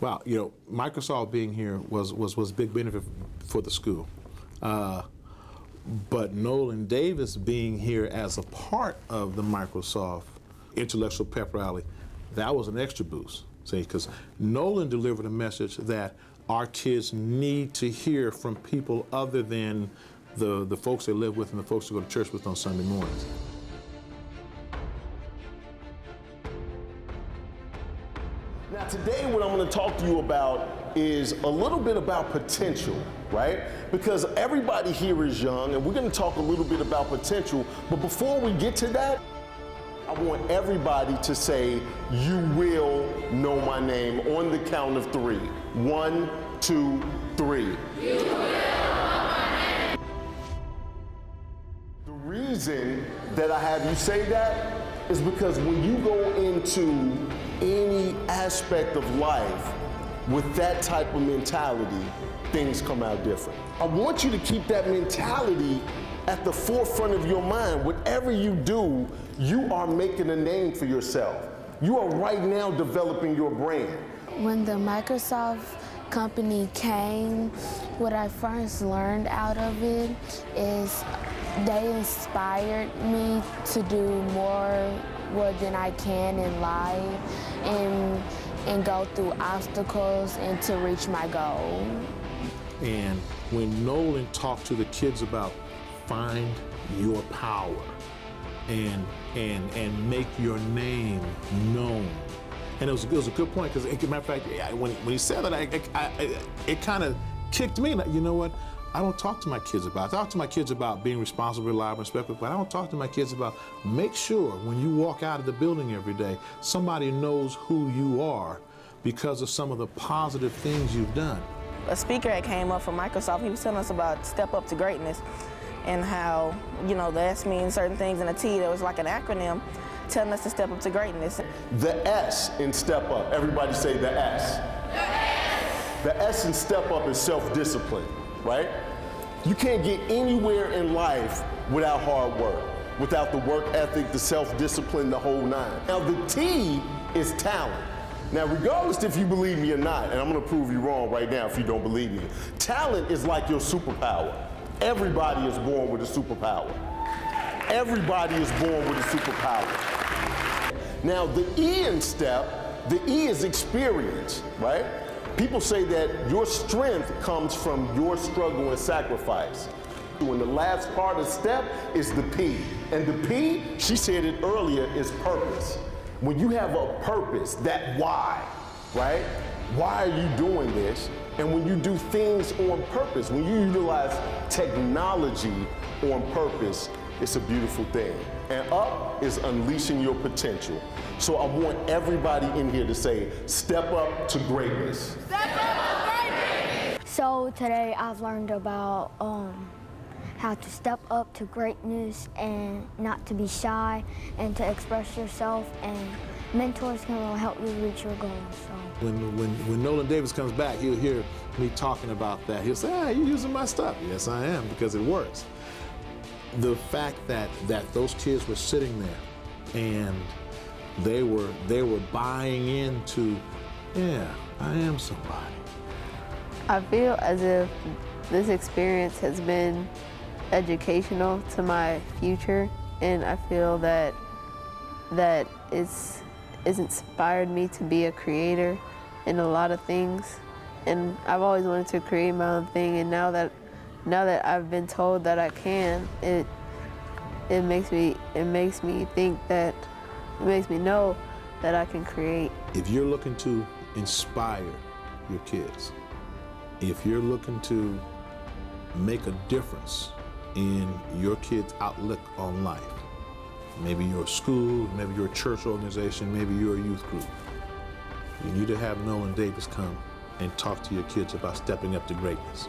Wow, you know, Microsoft being here was was was big benefit for the school. Uh, but Nolen Davis being here as a part of the Microsoft Intellectual Pep Rally, that was an extra boost. See, because Nolen delivered a message that our kids need to hear from people other than the, the folks they live with and the folks they go to church with on Sunday mornings. Now, today, what I'm going to talk to you about is a little bit about potential, right? Because everybody here is young, and we're going to talk a little bit about potential. But before we get to that, I want everybody to say, You will know my name on the count of three. One, two, three. You will know my name. The reason that I have you say that is because when you go into any aspect of life with that type of mentality, things come out different. I want you to keep that mentality at the forefront of your mind. Whatever you do, you are making a name for yourself. You are right now developing your brand. When the Microsoft company came, what I first learned out of it is they inspired me to do more, more than I can in life and, and go through obstacles and to reach my goal. And when Nolen talked to the kids about find your power and and and make your name known. And it was, it was a good point because, matter of fact, when, when he said that, I, I, I, it kind of kicked me. You know what? I don't talk to my kids about. I talk to my kids about being responsible, reliable, respectful, but I don't talk to my kids about make sure when you walk out of the building every day, somebody knows who you are because of some of the positive things you've done. A speaker that came up from Microsoft, he was telling us about step up to greatness and how, you know, the S means certain things and the T, that was like an acronym telling us to step up to greatness. The S in step up, everybody say the S. The S, the S in step up is self-discipline, right? You can't get anywhere in life without hard work, without the work ethic, the self-discipline, the whole nine. Now the T is talent. Now, regardless if you believe me or not, and I'm gonna prove you wrong right now if you don't believe me, talent is like your superpower. Everybody is born with a superpower. Everybody is born with a superpower. Now, the E in step, the E is experience, right? People say that your strength comes from your struggle and sacrifice. And the last part of step is the P. And the P, she said it earlier, is purpose. When you have a purpose, that why, right? Why are you doing this? And when you do things on purpose, when you utilize technology on purpose, it's a beautiful thing. And up is unleashing your potential. So I want everybody in here to say, step up to greatness. Step up to greatness! So today I've learned about um, how to step up to greatness and not to be shy and to express yourself and mentors can help you reach your goals. So. When, when, when Nolen Davis comes back, he'll hear me talking about that. He'll say, ah, you're using my stuff. Yes, I am, because it works. The fact that, that those kids were sitting there and they were, they were buying into, yeah, I am somebody. I feel as if this experience has been educational to my future and I feel that that it's, it's inspired me to be a creator in a lot of things. And I've always wanted to create my own thing, and now that now that I've been told that I can, it it makes me it makes me think that it makes me know that I can create. If you're looking to inspire your kids, if you're looking to make a difference in your kids' outlook on life, maybe your school, maybe your church organization, maybe your youth group, you need to have Nolen Davis come and talk to your kids about stepping up to greatness.